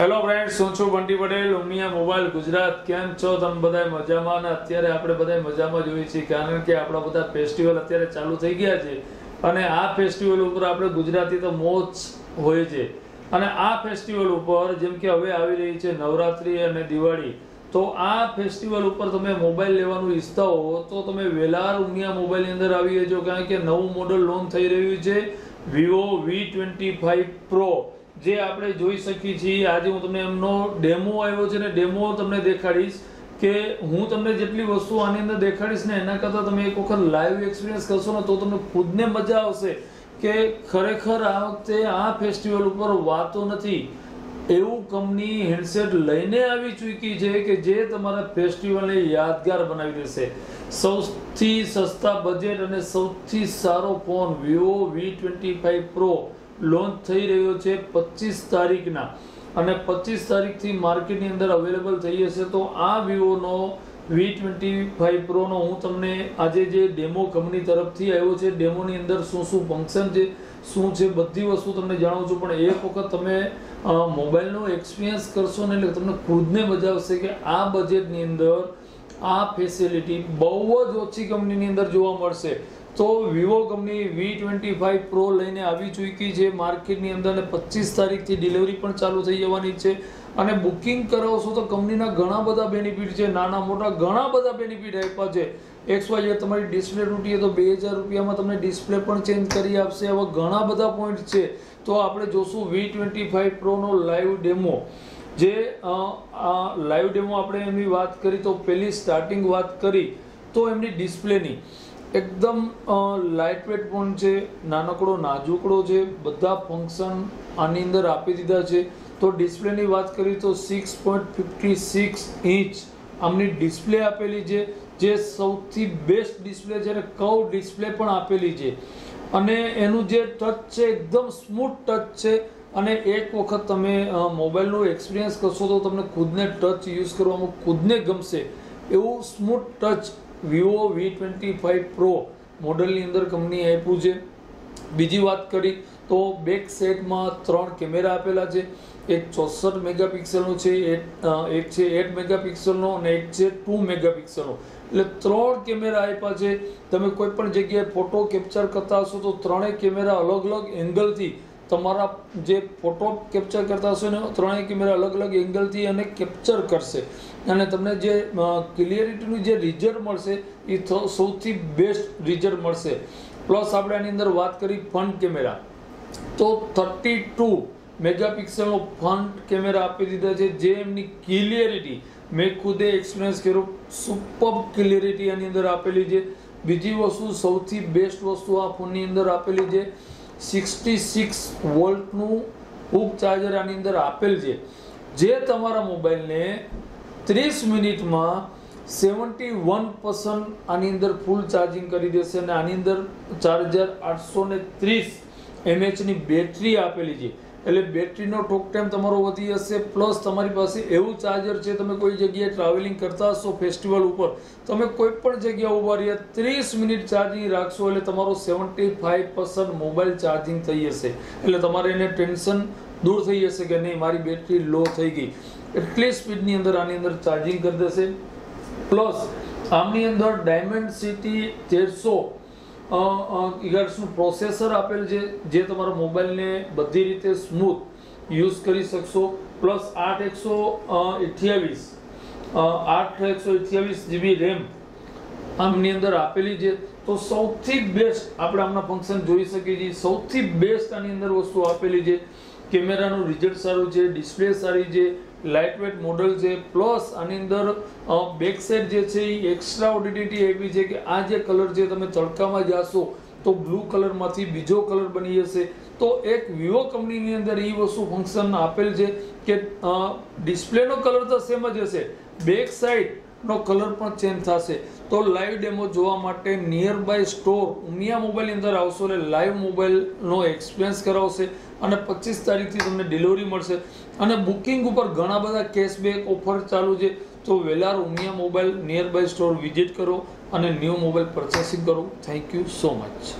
Hello friends હું છું Bunty Patel, Umiya mobile, Gujarat. કેમ છો તમે બધા મજામાં? અને અત્યારે આપણે બધા મજામાં જોઈએ છીએ, કારણ કે આપણા બધા ફેસ્ટિવલ અત્યારે ચાલુ થઈ ગયા છે. અને આ ફેસ્ટિવલ ઉપર આપણે ગુજરાતી તો મોજ હોય છે. અને આ ફેસ્ટિવલ ઉપર, જેમ કે હવે આવી રહી છે નવરાત્રી અને દિવાળી, તો આ ફેસ્ટિવલ ઉપર તમે મોબાઈલ લેવાનું ઈચ્છતા હો, તો તમે વેલાર ઉમિયા મોબાઈલની અંદર આવી જજો, કારણ કે નવું મોડલ લોન્ચ થઈ રહ્યું છે. Vivo V twenty five Pro જે આપણે જોઈ શકીએ છીએ, આજે હું તમને એમનો ડેમો આવ્યો છે ને ડેમો તમને દેખાડીશ કે હું તમને જેટલી વસ્તુ આની અંદર દેખાડીશ ને એના કરતાં તમે એક વખત લાઈવ એક્સપિરિયન્સ કરશો ને તો તમને ખુદને મજા આવશે કે ખરેખર આ વખતે આ ફેસ્ટિવલ ઉપર વાતો નથી. એવું કંપની હેન્ડસેટ લઈને આવી ચૂકી છે કે જે તમારા ફેસ્ટિવલને યાદગાર બનાવી દેશે. સૌથી સસ્તા બજેટ અને સૌથી સારો phone Vivo V twenty five Pro launch થઈ રહ્યો છે પચીસ તારીખના. અને પચીસ તારીખથી માર્કેટની અંદર અવેલેબલ થઈ જશે તો આ વિવોનો વી ટ્વેન્ટી ફાઈવ પ્રોનો હું તમને આજે જે ડેમો કંપની તરફથી આવ્યો છે ડેમોની અંદર શું શું ફંક્શન છે, શું છે, બધી વસ્તુ તમને જાણું છું. પણ એક વખત તમે મોબાઈલનો એક્સપિરિયન્સ કરશો ને એટલે તમને ખુદને મજા આવશે કે આ બજેટની અંદર આ ફેસિલિટી બહુ જ ઓછી કંપનીની અંદર જોવા મળશે. તો Vivo company V twenty five Pro લઈને આવી ચૂકી છે. માર્કેટની અંદર અને પચીસ તારીખથી ડિલિવરી પણ ચાલુ થઈ જવાની છે. અને બુકિંગ કરાવશો તો કંપનીના ઘણા બધા બેનિફિટ છે. નાના મોટા ઘણા બધા બેનિફિટ આપ્યા છે. એક્સ વાય તમારી ડિસ્પ્લે તૂટીએ તો બે હજાર રૂપિયામાં તમને ડિસ્પ્લે પણ ચેન્જ કરી આપશે. આવા ઘણા બધા પોઈન્ટ છે. તો આપણે જોશું વી ટ્વેન્ટી ફાઈવ પ્રોનો લાઈવ ડેમો જે લાઈવ ડેમો આપણે એમની વાત કરી તો પહેલી સ્ટાર્ટિંગ વાત કરી તો એમની ડિસ્પ્લેની એકદમ લાઇટ વેટ પણ છે, નાનકડો, નાજુકડો છે, બધા ફંક્શન આની અંદર આપી દીધા છે. તો ડિસ્પ્લેની વાત કરીએ તો six point fifty six inch આમની ડિસ્પ્લે આપેલી છે, જે સૌથી બેસ્ટ ડિસ્પ્લે છે અને કવ ડિસ્પ્લે પણ આપેલી છે. અને એનું જે ટચ છે, એકદમ સ્મૂથ ટચ છે. અને એક વખત તમે મોબાઈલનો એક્સપિરિયન્સ કરશો તો તમને ખુદને ટચ યુઝ કરવામાં ખુદને ગમશે. એવું smooth touch Vivo V twenty five Pro મોડલની અંદર કંપનીએ આપ્યું છે. બીજી વાત કરી તો બેક સેટમાં ત્રણ કેમેરા આપેલા છે. એક ચોસઠ મેગાપિક્સલનો છે, એક છે એટ મેગાપિક્સલનો અને એક છે ટુ મેગાપિક્સલનો એટલે ત્રણ કેમેરા આપ્યા છે. તમે કોઈ પણ જગ્યાએ ફોટો કેપ્ચર કરતા હશો તો ત્રણેય કેમેરા અલગ અલગ એંગલથી તમારા જે ફોટો કેપ્ચર કરતા હશો ને, ત્રણેય કેમેરા અલગ અલગ એંગલથી અને કેપ્ચર કરશે. અને તમને જે ક્લિયરિટીનું જે રિઝલ્ટ મળશે, એ સૌથી બેસ્ટ રિઝલ્ટ મળશે. પ્લસ આપણે આની અંદર વાત કરી ફ્રન્ટ કેમેરા તો થર્ટી ટુ મેગાપિક્સલનો ફ્રન્ટ કેમેરા આપી દીધા છે, જે એમની ક્લિયરિટી મેં ખુદે એક્સપિરિયન્સ કર્યો સુપર ક્લિયરિટી આની અંદર આપેલી છે. બીજી વસ્તુ સૌથી બેસ્ટ વસ્તુ આ ફોનની અંદર આપેલી છે સિક્સટી સિક્સ વોલ્ટનું હુક ચાર્જર આની અંદર આપેલ છે. જે તમારા મોબાઈલને ત્રીસ મિનિટમાં સેવન્ટી વન આની અંદર ફૂલ ચાર્જિંગ કરી દેશે અને આની અંદર ચાર્જર આઠસો ને ત્રીસ એમએચની બેટરી આપેલી છે. એટલે બેટરીનો ટોક ટાઈમ તમારો વધી જશે, પ્લસ તમારી પાસે એવું ચાર્જર છે, તમે કોઈ જગ્યાએ ટ્રાવેલિંગ કરતા હશો ફેસ્ટિવલ ઉપર, તમે કોઈ પણ જગ્યા ઊભા રહ્યા, ત્રીસ મિનિટ ચાર્જિંગ રાખશો એટલે તમારો સેવન્ટી ફાઈવ મોબાઈલ ચાર્જિંગ થઈ જશે. એટલે તમારે એને ટેન્શન દૂર થઈ જશે કે નહીં, મારી બેટરી લો થઈ ગઈ. એટલી સ્પીડની અંદર આની અંદર ચાર્જિંગ કરી દેશે. પ્લસ, આમની અંદર ડાયમંડ સિટી તેરસો ગીગાહર્ટ્ઝનું પ્રોસેસર આપેલ છે જે તમારા મોબાઈલને બધી રીતે સ્મૂથ યુઝ કરી શકશો. પ્લસ આઠ એકસો અઠ્યાવીસ આઠ એકસો અઠ્યાવીસ જીબી રેમ આમની અંદર આપેલી છે. તો સૌથી બેસ્ટ આપણે આમના ફંક્શન જોઈ શકીએ છીએ. સૌથી બેસ્ટ આની અંદર વસ્તુ આપેલી છે. કેમેરાનું રિઝલ્ટ સારું છે ડિસ્પ્લે સારી છે લાઇટ વેટ મોડલ છે પ્લસ આની અંદર બેક સાઈડ જે છે એ એક્સ્ટ્રા ઓડિડિટી એવી છે કે આ જે કલર છે તમે તડકામાં જાશો તો બ્લુ કલરમાંથી બીજો કલર બની જશે. તો એક વિવો કંપનીની અંદર એ વસ્તુ ફંક્શન આપેલ છે કે ડિસ્પ્લેનો કલર તો સેમ જ હશે. બેક સાઈડનો કલર પણ ચેન્જ થશે. તો લાઈવ ડેમો જોવા માટે નિયર બાય સ્ટોર ઉમિયા મોબાઈલની અંદર આવશો એટલે લાઈવ મોબાઈલનો એક્સપિરિયન્સ કરાવશે અને પચીસ તારીખથી તમને ડિલિવરી મળશે. અને બુકિંગ ઉપર ઘણા બધા કેશબેક ઓફર ચાલુ છે. તો Velar Umiya mobile near by store visit કરો અને ન્યૂ મોબાઈલ પરચેસિંગ કરો. Thank you so much